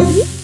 Mm-hmm.